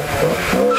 うん